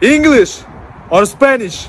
English or Spanish?